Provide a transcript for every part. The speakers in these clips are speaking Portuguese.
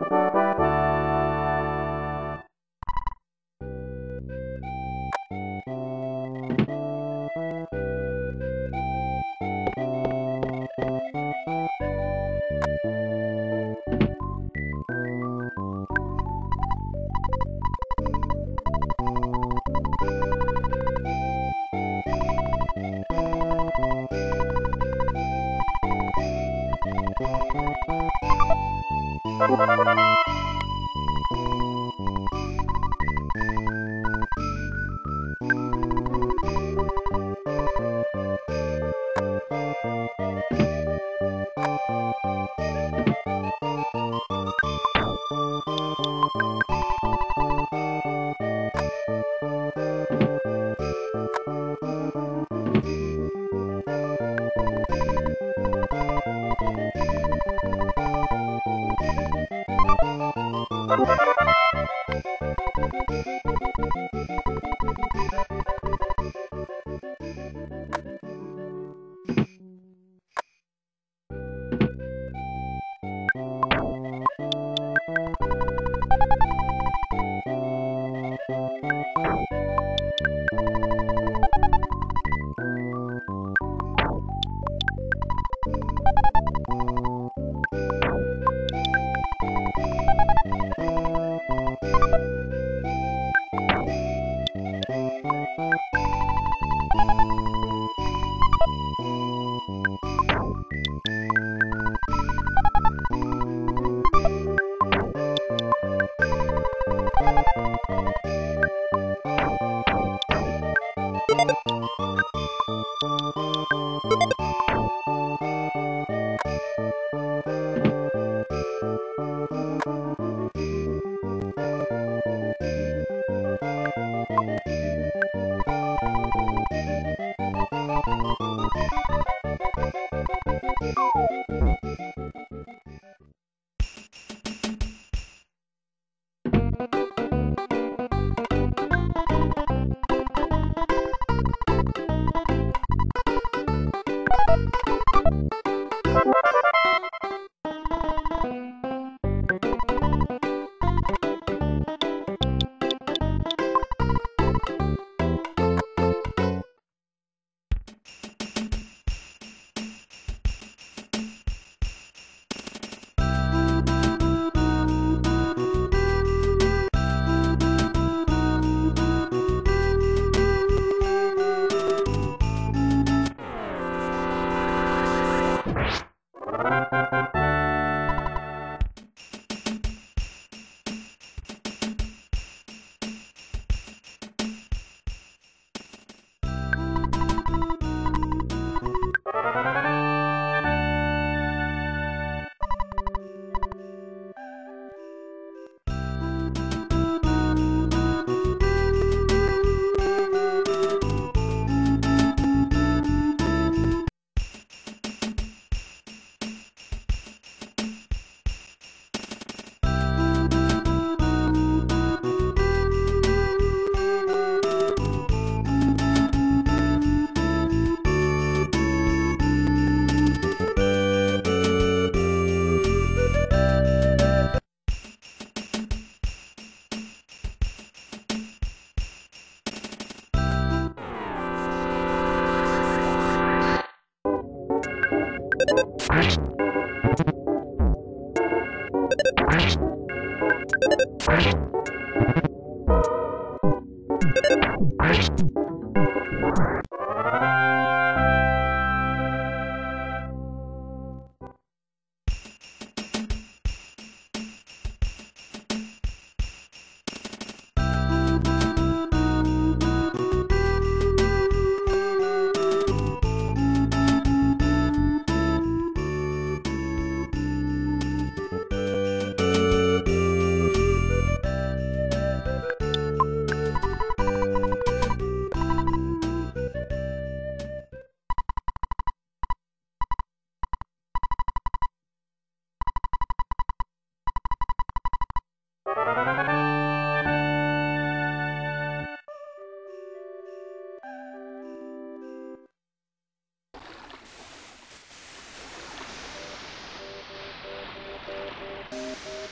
you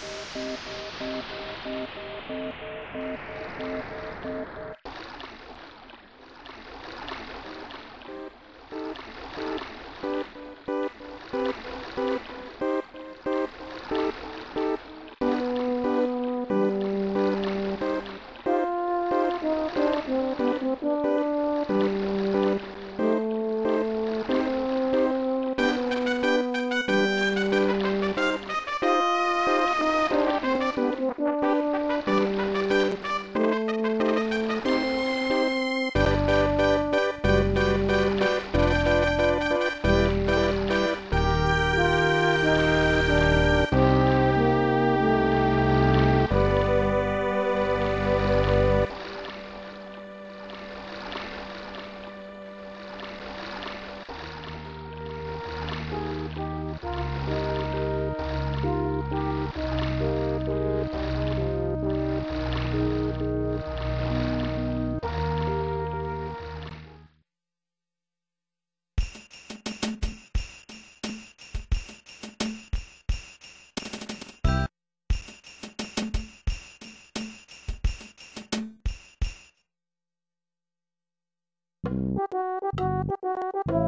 Thank you. Thank you.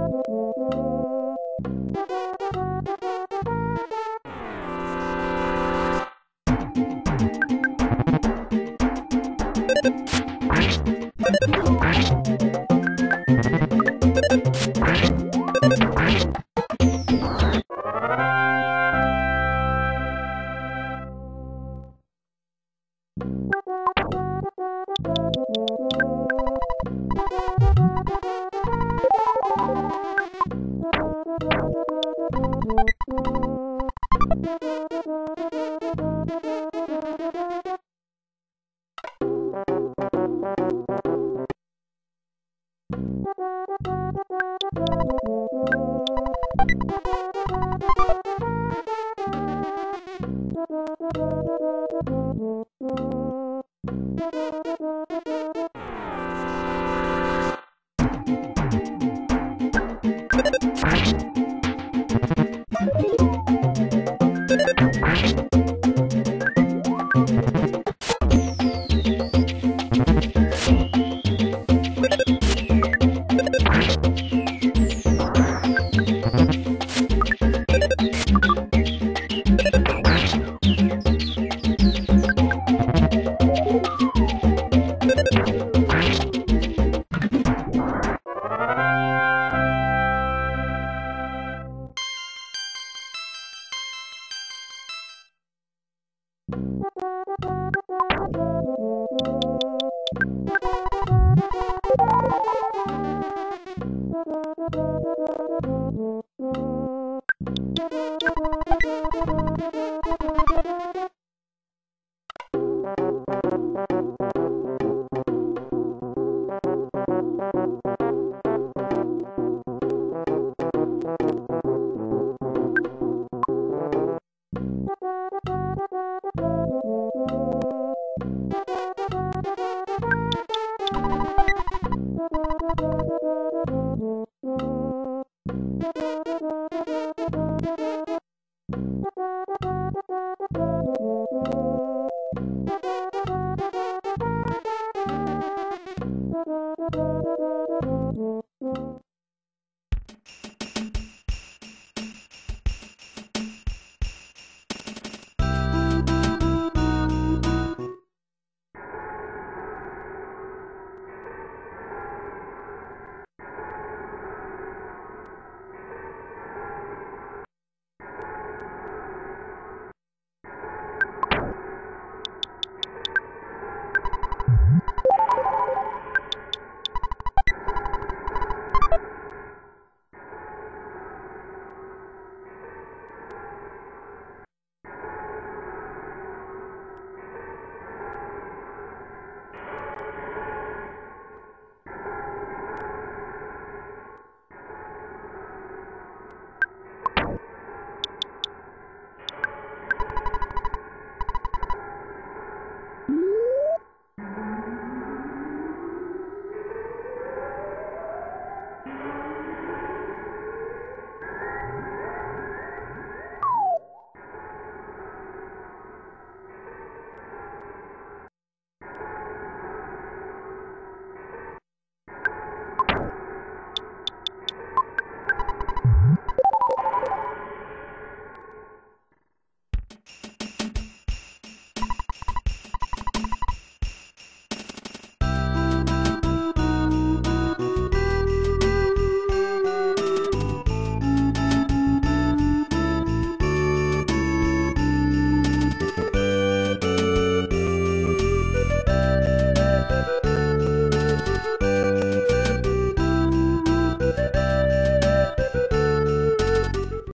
Thank you.